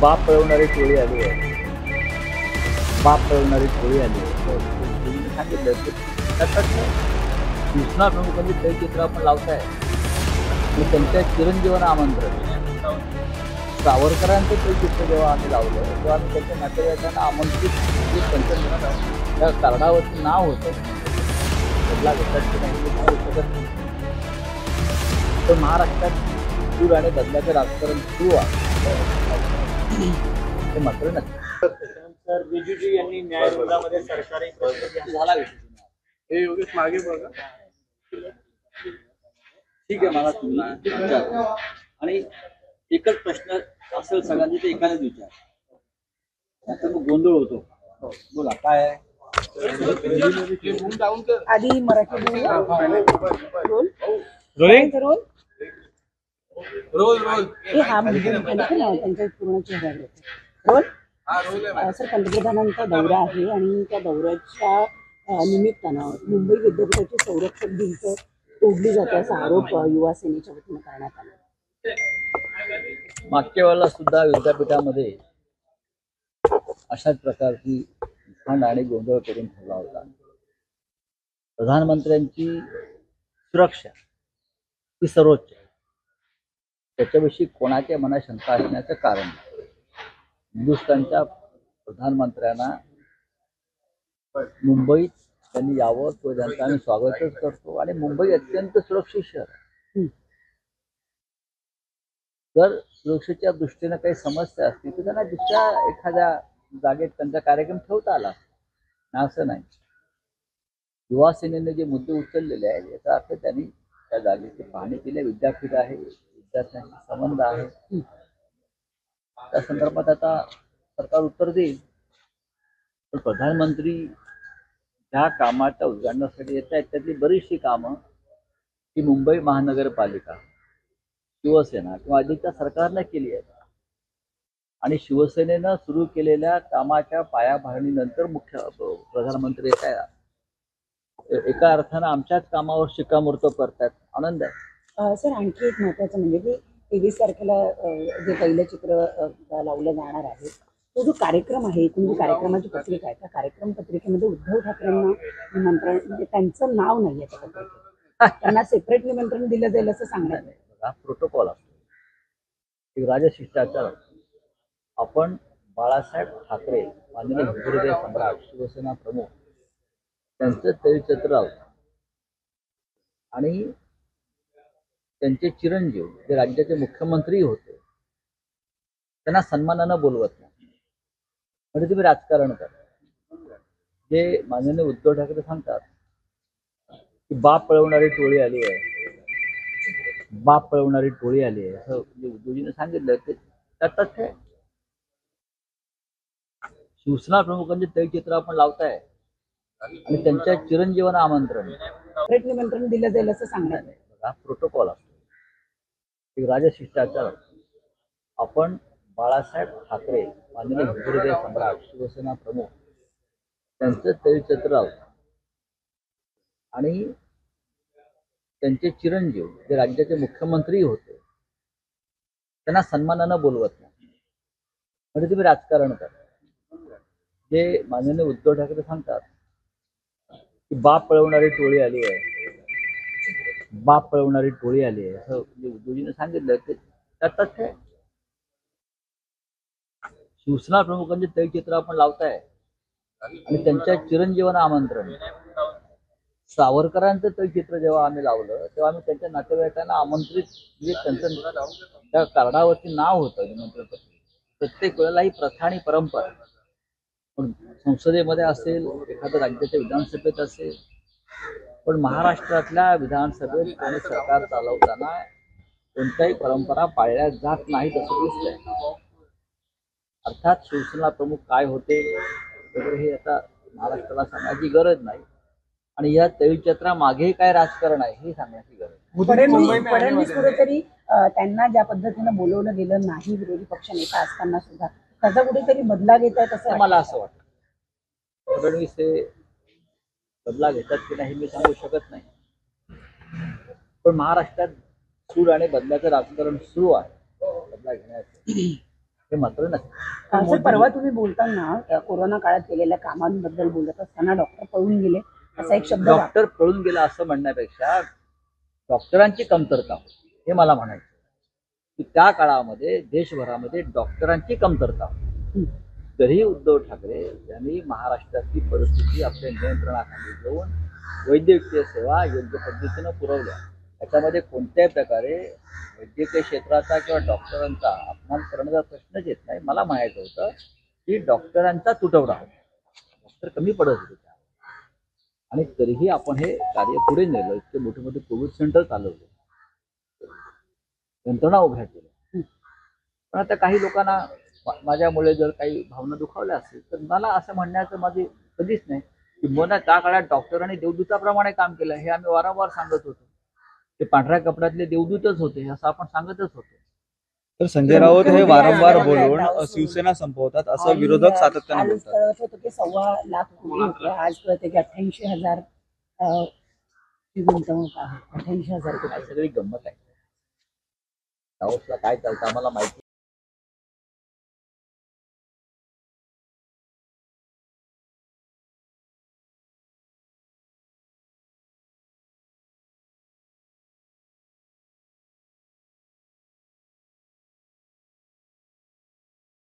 बाप पळवणारी टोळी आली आहे. बाप पळवणारी टोळी आली आहे. हो, सांगितलं की त्याच्यात सूचना प्रमुखांनी आपण लावताय. आणि त्यांच्या चिरंजीवन आमंत्रण. सावरकरांचं चित्र जेव्हा आम्ही लावलं तेव्हा आम्ही त्यांच्या नातेवाईकांना आमंत्रित जे त्या कारणावरती नाव होतं. बदला घेतात की नाही सांगू शकत नाही. महाराष्ट्रात पूर आणि बदलाचं राजकारण सुरू आहे. हे मात्र नक्की यांनी न्यायविरोधामध्ये सरकारी प्रश्न झाला विषय हे योगेश मागे बघा. ठीक आहे मला तुम्ही विचारा. आणि एकच प्रश्न असेल सगळ्यांनी ते एकानेच विचार. नाहीतर मग गोंधळ होतो. बोला काय आहे? आधी मराठी बोलूया. रोल रोल हे हा त्यांच्या पूर्ण चेहऱ्यावर रोल सर पंतप्रधानांचा दौरा आहे आणि त्या दौऱ्याच्या निमित्तानं मुंबई विद्यापीठाची संरक्षक भिंत तोडली जाते असा आरोप युवा सेनेच्या वतीनं करण्यात आला. मागच्या वेळेला सुद्धा विद्यापीठामध्ये अशाच प्रकारची खंड आणि गोंधळ करून ठेवला होता. प्रधानमंत्र्यांची सुरक्षा ही सर्वोच्च आहे. त्याच्याविषयी कोणाच्या मनात शंका असण्याचं कारण हिंदुस्थानच्या प्रधानमंत्र्यांना मुंबईत त्यांनी यावं तो त्यांचं आम्ही स्वागतच करतो. आणि मुंबई अत्यंत सुरक्षित शहर आहे. जर सुरक्षेच्या दृष्टीने काही समस्या असतील तर त्यांना दुसऱ्या एखाद्या जागेत त्यांचा कार्यक्रम ठेवता आला ना असं नाही. युवा सेनेने जे मुद्दे उचललेले आहेत याचा अर्थ त्यांनी त्या जागेची पाहणी केली. विद्यापीठ आहे विद्यार्थ्यांशी संबंध आहे. त्या संदर्भात आता सरकार उत्तर देईल. पण प्रधानमंत्री ज्या कामाच्या उद्घाटनासाठी येत आहेत त्यातली बरीचशी कामं ही मुंबई महानगरपालिका शिवसेना किंवा आधीच्या सरकारनं केली आहे आणि शिवसेनेनं सुरू केलेल्या कामाच्या पायाभरणीनंतर मुख्य प्रधानमंत्री काय एका अर्थानं आमच्याच कामावर शिक्कामोर्तब करतात आनंद आहे. सर आणखी एक महत्वाचं म्हणजे की तेवीस तारखेला जे पहिलं चित्र लावलं जाणार आहे तो जो कार्यक्रम आहे एकूण जी कार्यक्रमाची पत्रिका आहे त्या कार्यक्रम पत्रिकेमध्ये उद्धव ठाकरेंना निमंत्रण म्हणजे त्यांचं नाव नाही आहे त्या पत्रिकेत. त्यांना सेपरेट निमंत्रण दिलं जाईल असं सांगण्यात नाही बघा प्रोटोकॉल असतो. राजशिष्टाचार आपण बाळासाहेब ठाकरे माननीय हिंदुहृदय सम्राट शिवसेना प्रमुख त्यांचं तैलचित्र लावतो. आणि त्यांचे चिरंजीव जे राज्याचे मुख्यमंत्री होते त्यांना सन्मानानं बोलवत नाही. म्हणजे तुम्ही राजकारण करा. जे माननीय उद्धव ठाकरे सांगतात की बाप पळवणारी टोळी आली आहे. बाप पळवणारी टोळी आली आहे. असं उद्धवजीने सांगितलं ते त्यात तथ्य आहे. शिवसेना प्रमुखांचे तैलचित्र आपण लावताय. आणि त्यांच्या चिरंजीवांना आमंत्रण. निमंत्रण दिलं जाईल असं सांगण्यात आलं. बघा प्रोटोकॉल असतो. एक राजशिष्टाचार आपण बाळासाहेब ठाकरे माननीय हिंदुहृदय सम्राट शिवसेना प्रमुख त्यांचं तैलचित्र लावतं आणि त्यांचे चिरंजीव जे राज्याचे मुख्यमंत्री होते त्यांना सन्मानानं बोलवत नाही. म्हणजे तुम्ही राजकारण करा. जे माननीय उद्धव ठाकरे सांगतात की बाप पळवणारी टोळी आली आहे. बाप पळवणारी टोळी आली आहे. असं म्हणजे उद्धवजीने सांगितलं. ते त्यात आहे. शिवसेना प्रमुखांचे तैलचित्र आपण लावताय. आणि त्यांच्या चिरंजीवांना आमंत्रण. सावरकरांचं तैलचित्र जेव्हा आम्ही लावलं तेव्हा आम्ही त्यांच्या नातेवाईकांना आमंत्रित म्हणजे त्यांचं त्या कार्डावरती नाव होतं निमंत्रण पत्र प्रत्येक वेळेला ही प्रथा आणि परंपरा. पण संसदेमध्ये असेल एखाद्या राज्याच्या विधानसभेत असेल पण महाराष्ट्रातल्या विधानसभेत आणि सरकार चालवताना कोणत्याही परंपरा पाळल्या जात नाहीत असं दिसतंय अर्थात शिवसेना प्रमुख काय होते वगैरे हे आता महाराष्ट्राला सांगण्याची गरज नाही आणि या तैलचित्रा मागे काय राजकारण आहे हे सांगण्याची गरज आहे. फडणवीस कुठेतरी त्यांना ज्या पद्धतीनं बोलवलं गेलं नाही विरोधी पक्ष नेता असताना सुद्धा त्याचा कुठेतरी बदला घेत आहेत असं मला. असं वाटतं फडणवीस हे बदला घेतात की नाही मी सांगू शकत नाही. पण महाराष्ट्रात सूड आणि बदलाचं राजकारण सुरू आहे. बदला घेण्याचं. हे मात्र असं परवा तुम्ही बोलताना कोरोना काळात केलेल्या कामांबद्दल बोलत असताना डॉक्टर पळून गेले. असा एक शब्द डॉक्टर पळून गेला असं म्हणण्यापेक्षा डॉक्टरांची कमतरता. हे मला म्हणायचं की त्या काळामध्ये देशभरामध्ये डॉक्टरांची कमतरता. तरी तरीही उद्धव ठाकरे यांनी महाराष्ट्रातली परिस्थिती आपल्या नियंत्रणाखाली घेऊन वैद्यकीय सेवा योग्य पद्धतीनं पुरवल्या. त्याच्यामध्ये कोणत्याही प्रकारे वैद्यकीय क्षेत्राचा किंवा डॉक्टरांचा अपमान करण्याचा प्रश्नच येत नाही. मला म्हणायचं होतं की डॉक्टरांचा तुटवडा होता. डॉक्टर कमी पडत होते त्या. आणि तरीही आपण हे कार्य पुढे नेलं. इतके मोठे मोठे कोविड सेंटर चालवले. यंत्रणा उभ्या केल्या. पण आता काही लोकांना माझ्यामुळे जर काही भावना दुखावल्या असतील तर मला असं म्हणण्याचं माझे कधीच नाही. किंबहुना त्या काळात डॉक्टरांनी देवदूताप्रमाणे काम केलं हे आम्ही वारंवार सांगत होतो. ते पांढऱ्या कपड्यातले देवदूतच होते असं आपण सांगतच होतो. तर संजय राऊत हे वारंवार बोलून. शिवसेना संपवतात असं विरोधक सातत्याने बोलतात. होतं की सव्वा लाख कोटी होते आज कळते की अठ्ठ्याऐंशी हजार गुंतवणूक आहे. अठ्ठ्याऐंशी हजार सगळी गंमत आहे. काय चालतं आम्हाला माहिती